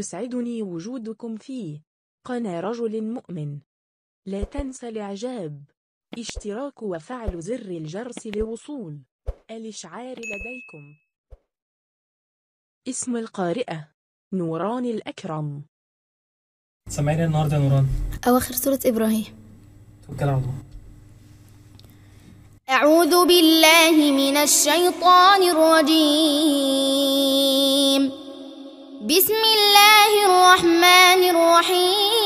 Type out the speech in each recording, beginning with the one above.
يسعدني وجودكم في قناة رجل مؤمن. لا تنسى الإعجاب. اشتراك وفعل زر الجرس لوصول. الإشعار لديكم. اسم القارئة. نوران الأكرم. سامعين النهارده يا نوران. أواخر سورة إبراهيم. توكل على الله. أعوذ بالله من الشيطان الرجيم. بسم الله الرحمن الرحيم.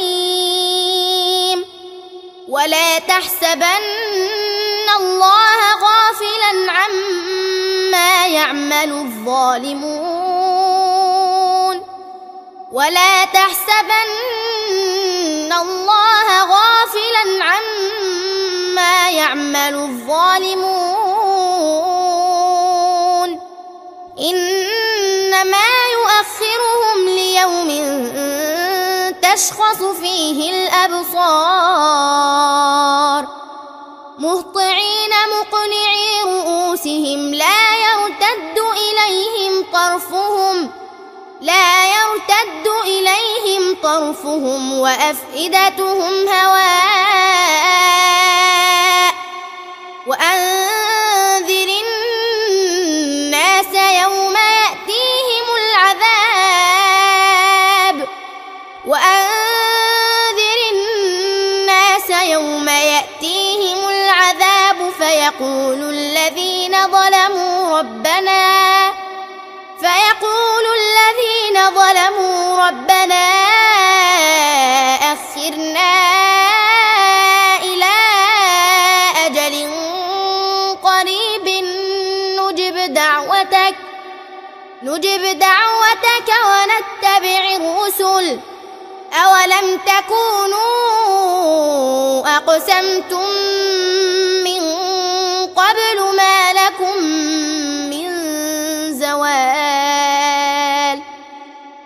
ولا تحسبن الله غافلا عما يعمل الظالمون. ولا تحسبن الله غافلا عما يعمل الظالمون. تشخص فيه الأبصار. مهطعين مقنعي رؤوسهم لا يرتد إليهم طرفهم لا يرتد إليهم طرفهم وأفئدتهم هواء فيقول الذين ظلموا ربنا فيقول الذين ظلموا ربنا أخرنا إلى أجل قريب نجب دعوتك نجب دعوتك ونتبع الرسل. أولم تكونوا أقسمتم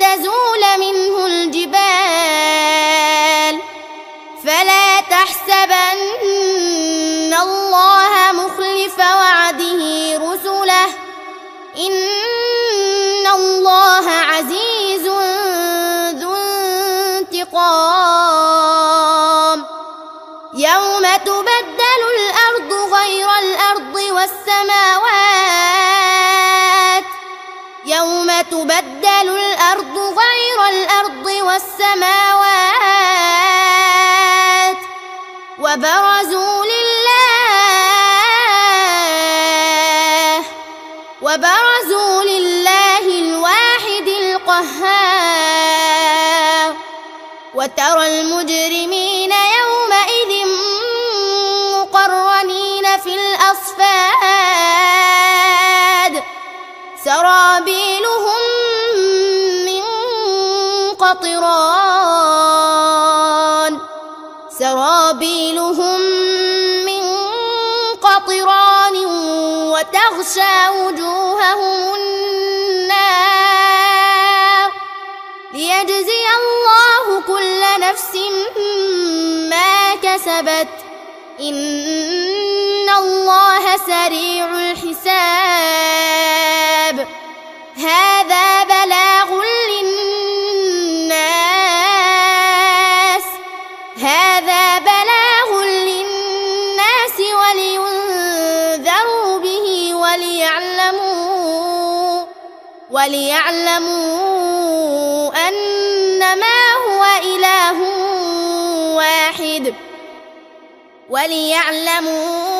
لتزول منه الجبال فلا تحسبن الله مخلف وعده رسله إن الله عزيز ذو انتقام يوم تبدل الأرض غير الأرض والسماوات تبدل الأرض غير الأرض والسماوات وبرزوا لله وبرزوا لله الواحد القهار وترى المجرمين قطران. سرابيلهم من قطران وتغشى وجوههم النار. ليجزي الله كل نفس ما كسبت. إن الله سريع الحساب. بلاغ للناس ولينذروا به وليعلموا وليعلموا أنما هو إله واحد. وليعلموا